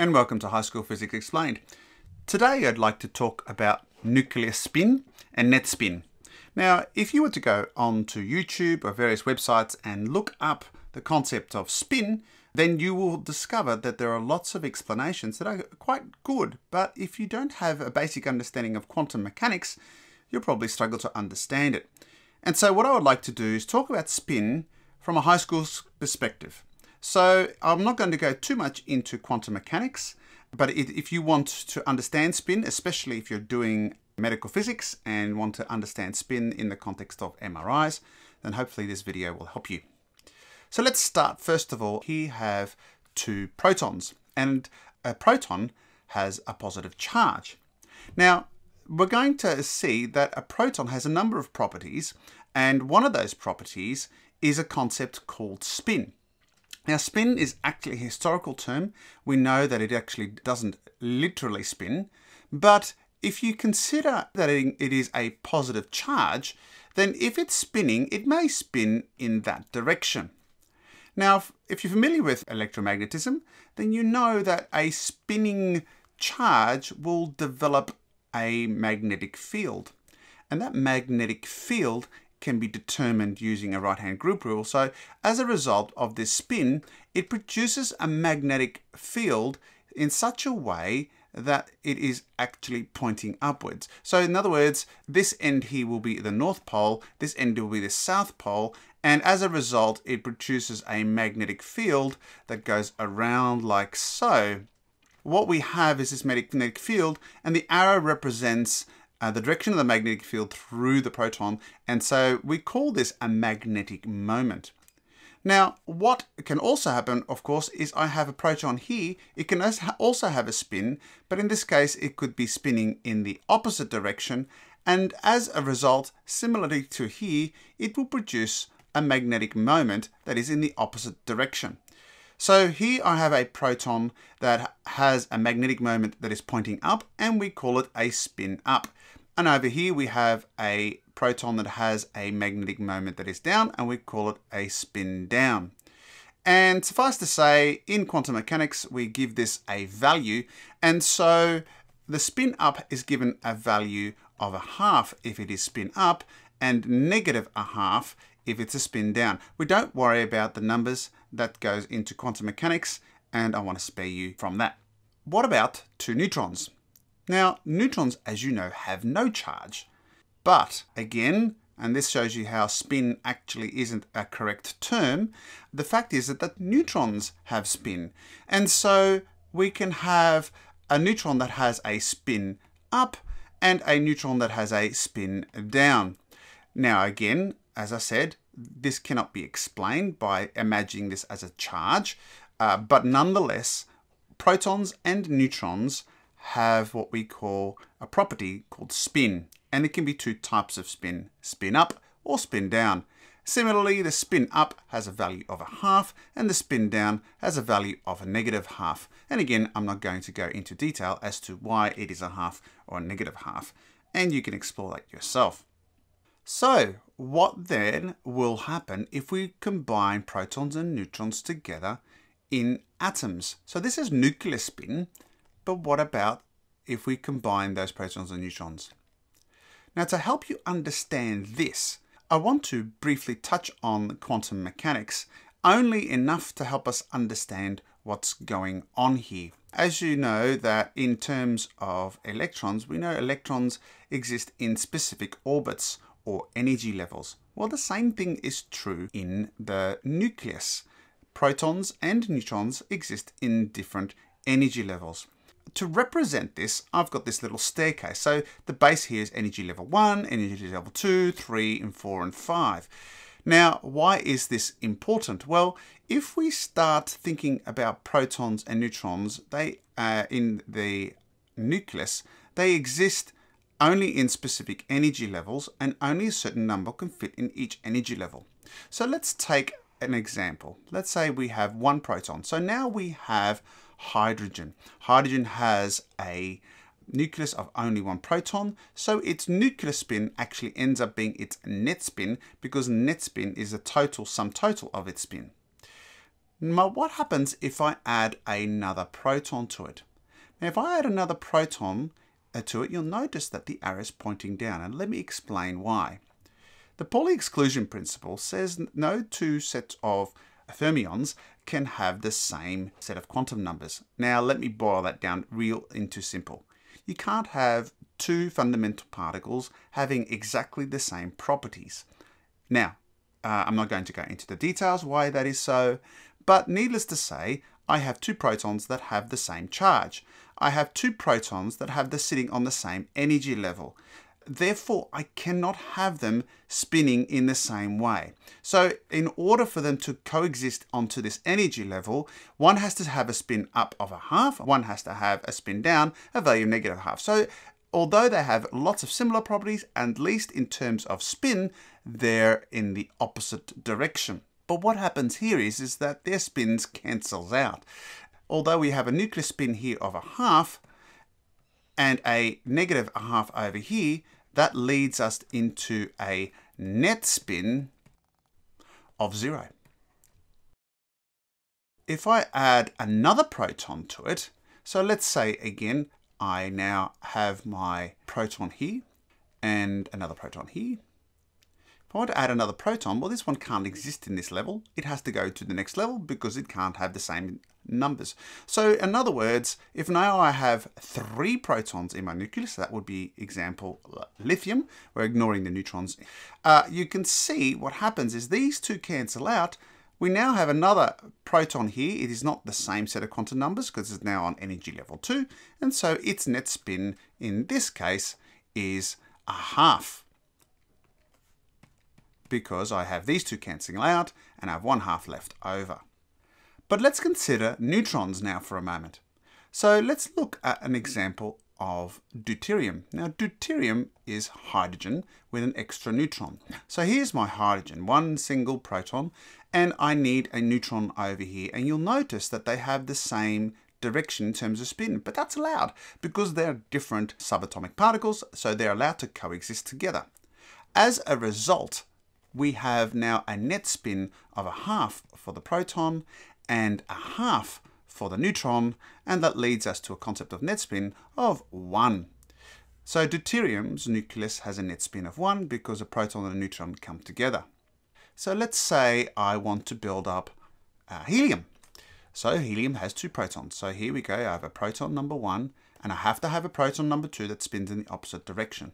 and welcome to High School Physics Explained. Today I'd like to talk about nuclear spin and net spin. Now, if you were to go onto YouTube or various websites and look up the concept of spin, then you will discover that there are lots of explanations that are quite good, but if you don't have a basic understanding of quantum mechanics, you'll probably struggle to understand it. And so what I would like to do is talk about spin from a high school perspective. So I'm not going to go too much into quantum mechanics, but if you want to understand spin, especially if you're doing medical physics and want to understand spin in the context of MRIs, then hopefully this video will help you. So let's start first of all, here have two protons and a proton has a positive charge. Now, we're going to see that a proton has a number of properties and one of those properties is a concept called spin. Now spin is actually a historical term. We know that it actually doesn't literally spin, but if you consider that it is a positive charge, then if it's spinning, it may spin in that direction. Now, if you're familiar with electromagnetism, then you know that a spinning charge will develop a magnetic field. And that magnetic field can be determined using a right-hand grip rule. So as a result of this spin, it produces a magnetic field in such a way that it is actually pointing upwards. So in other words, this end here will be the North Pole, this end will be the South Pole, and as a result, it produces a magnetic field that goes around like so. What we have is this magnetic field, and the arrow represents uh, the direction of the magnetic field through the proton, and so we call this a magnetic moment. Now, what can also happen, of course, is I have a proton here. It can also have a spin, but in this case, it could be spinning in the opposite direction. And as a result, similarly to here, it will produce a magnetic moment that is in the opposite direction. So here I have a proton that has a magnetic moment that is pointing up and we call it a spin up. And over here we have a proton that has a magnetic moment that is down and we call it a spin down. And suffice to say, in quantum mechanics, we give this a value. And so the spin up is given a value of a half if it is spin up and negative a half if it's a spin down. We don't worry about the numbers that goes into quantum mechanics and I want to spare you from that. What about two neutrons? Now, neutrons, as you know, have no charge. But again, and this shows you how spin actually isn't a correct term, the fact is that the neutrons have spin. And so we can have a neutron that has a spin up and a neutron that has a spin down. Now again, as I said, this cannot be explained by imagining this as a charge, uh, but nonetheless, protons and neutrons have what we call a property called spin, and it can be two types of spin, spin up or spin down. Similarly, the spin up has a value of a half and the spin down has a value of a negative half. And again, I'm not going to go into detail as to why it is a half or a negative half, and you can explore that yourself. So what then will happen if we combine protons and neutrons together in atoms? So this is nuclear spin, but what about if we combine those protons and neutrons? Now to help you understand this, I want to briefly touch on quantum mechanics, only enough to help us understand what's going on here. As you know that in terms of electrons, we know electrons exist in specific orbits or energy levels. Well, the same thing is true in the nucleus. Protons and neutrons exist in different energy levels. To represent this, I've got this little staircase. So the base here is energy level 1, energy level 2, 3, and 4, and 5. Now, why is this important? Well, if we start thinking about protons and neutrons, they uh, in the nucleus, they exist only in specific energy levels and only a certain number can fit in each energy level. So let's take an example. Let's say we have one proton. So now we have hydrogen. Hydrogen has a nucleus of only one proton, so its nuclear spin actually ends up being its net spin because net spin is the total sum total of its spin. Now what happens if I add another proton to it? Now if I add another proton to it, you'll notice that the arrow is pointing down, and let me explain why. The Pauli exclusion principle says no two sets of fermions can have the same set of quantum numbers. Now let me boil that down real into simple. You can't have two fundamental particles having exactly the same properties. Now, uh, I'm not going to go into the details why that is so, but needless to say, I have two protons that have the same charge. I have two protons that have the sitting on the same energy level. Therefore, I cannot have them spinning in the same way. So in order for them to coexist onto this energy level, one has to have a spin up of a half, one has to have a spin down, a value of negative half. So although they have lots of similar properties, at least in terms of spin, they're in the opposite direction. But what happens here is, is that their spins cancels out. Although we have a nuclear spin here of a half and a negative a half over here, that leads us into a net spin of zero. If I add another proton to it, so let's say again, I now have my proton here and another proton here. If I want to add another proton, well, this one can't exist in this level. It has to go to the next level because it can't have the same numbers. So in other words, if now I have three protons in my nucleus, that would be example lithium, we're ignoring the neutrons, uh, you can see what happens is these two cancel out, we now have another proton here. It is not the same set of quantum numbers because it's now on energy level 2. And so its net spin in this case is a half because I have these two cancelling out and I have one half left over. But let's consider neutrons now for a moment. So let's look at an example of deuterium. Now deuterium is hydrogen with an extra neutron. So here's my hydrogen, one single proton, and I need a neutron over here. And you'll notice that they have the same direction in terms of spin, but that's allowed because they're different subatomic particles, so they're allowed to coexist together. As a result, we have now a net spin of a half for the proton and a half for the neutron, and that leads us to a concept of net spin of 1. So deuterium's nucleus has a net spin of 1 because a proton and a neutron come together. So let's say I want to build up uh, helium. So helium has two protons. So here we go, I have a proton number 1, and I have to have a proton number 2 that spins in the opposite direction.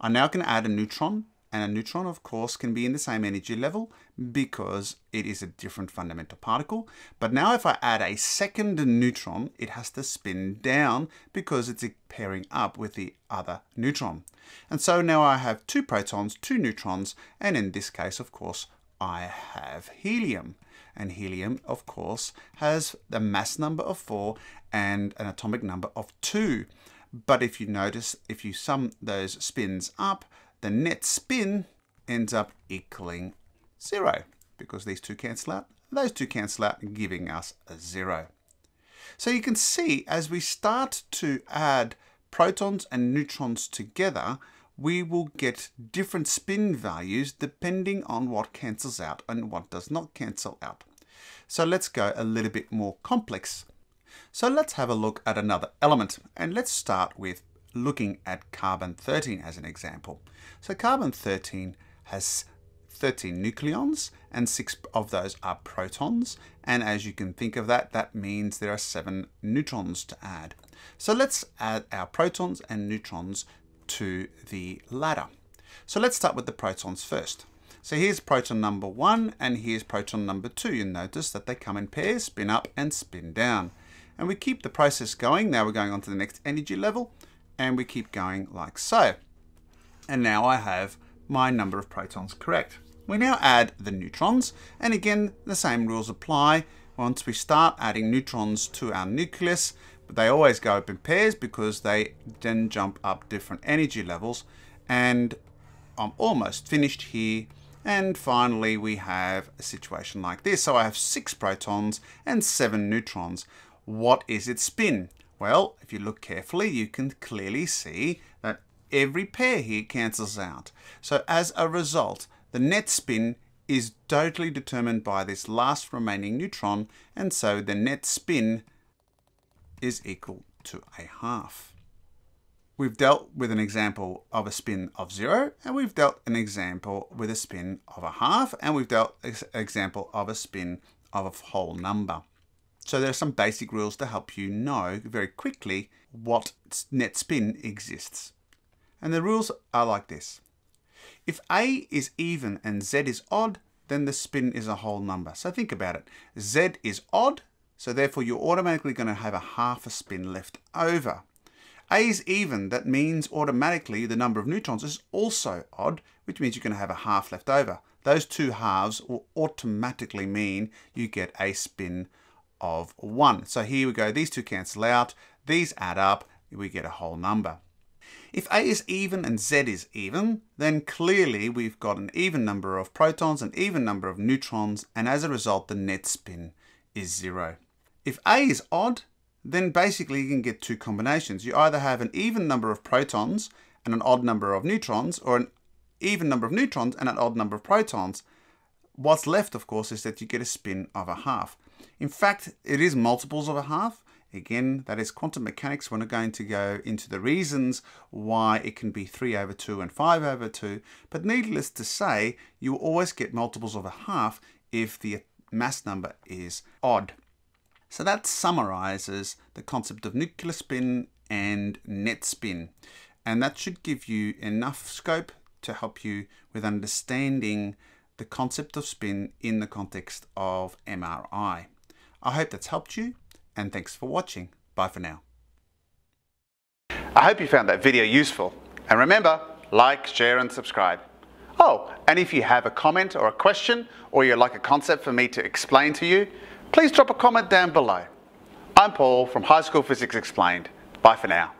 I now can add a neutron and a neutron, of course, can be in the same energy level because it is a different fundamental particle. But now if I add a second neutron, it has to spin down because it's pairing up with the other neutron. And so now I have two protons, two neutrons, and in this case, of course, I have helium. And helium, of course, has the mass number of 4 and an atomic number of 2. But if you notice, if you sum those spins up, the net spin ends up equaling zero because these two cancel out, those two cancel out, giving us a zero. So you can see as we start to add protons and neutrons together, we will get different spin values depending on what cancels out and what does not cancel out. So let's go a little bit more complex. So let's have a look at another element and let's start with looking at carbon 13 as an example. So carbon 13 has 13 nucleons and six of those are protons. And as you can think of that, that means there are seven neutrons to add. So let's add our protons and neutrons to the ladder. So let's start with the protons first. So here's proton number one and here's proton number two. You'll notice that they come in pairs, spin up and spin down. And we keep the process going. Now we're going on to the next energy level and we keep going like so. And now I have my number of protons correct. We now add the neutrons, and again, the same rules apply. Once we start adding neutrons to our nucleus, but they always go up in pairs because they then jump up different energy levels. And I'm almost finished here. And finally, we have a situation like this. So I have six protons and seven neutrons. What is its spin? Well, if you look carefully, you can clearly see that every pair here cancels out. So as a result, the net spin is totally determined by this last remaining neutron, and so the net spin is equal to a half. We've dealt with an example of a spin of zero, and we've dealt an example with a spin of a half, and we've dealt an example of a spin of a whole number. So there are some basic rules to help you know very quickly what net spin exists. And the rules are like this. If A is even and Z is odd, then the spin is a whole number. So think about it. Z is odd, so therefore you're automatically going to have a half a spin left over. A is even, that means automatically the number of neutrons is also odd, which means you're going to have a half left over. Those two halves will automatically mean you get a spin of 1. So here we go, these two cancel out, these add up, we get a whole number. If A is even and Z is even, then clearly we've got an even number of protons, an even number of neutrons, and as a result the net spin is zero. If A is odd, then basically you can get two combinations. You either have an even number of protons and an odd number of neutrons, or an even number of neutrons and an odd number of protons. What's left, of course, is that you get a spin of a half. In fact, it is multiples of a half. Again, that is quantum mechanics. We're not going to go into the reasons why it can be 3 over 2 and 5 over 2, but needless to say, you always get multiples of a half if the mass number is odd. So that summarizes the concept of nuclear spin and net spin. And that should give you enough scope to help you with understanding the concept of spin in the context of MRI. I hope that's helped you and thanks for watching. Bye for now. I hope you found that video useful. And remember, like, share and subscribe. Oh, and if you have a comment or a question or you'd like a concept for me to explain to you, please drop a comment down below. I'm Paul from High School Physics Explained. Bye for now.